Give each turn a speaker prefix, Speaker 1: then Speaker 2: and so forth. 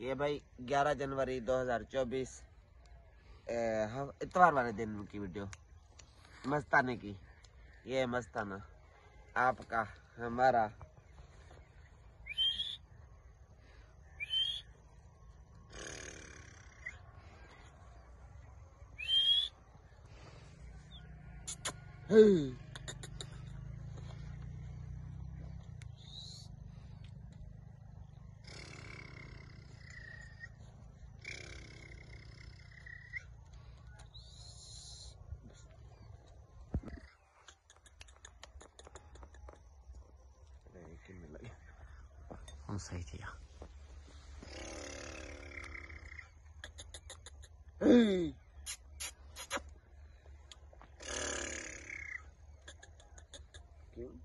Speaker 1: ये भाई 11 जनवरी 2024 हम, इतवार वाले दिन की वीडियो मस्ताने की। ये मस्ताना, आपका, हमारा। Hey.
Speaker 2: olsaydı ya.
Speaker 1: Hmm. Kim?